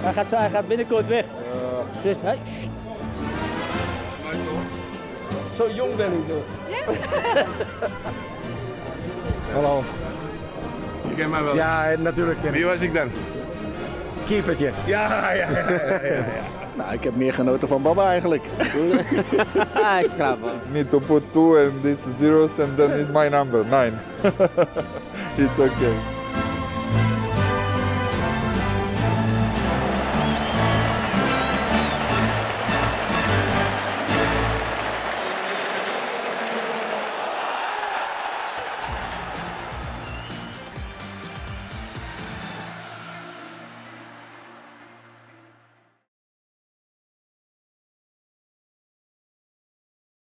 Hij gaat, hij gaat binnenkort weg. Eh. Dus hij... Zo jong ben ik nog. Hallo. Je kent mij wel. Ja, natuurlijk. ken. Wie was ik dan? Keepertje. Ja, ja, ja. Nou, ik heb meer genoten van Baba eigenlijk. Extra man. need to put two and these zeros and then is my number nine. it's okay.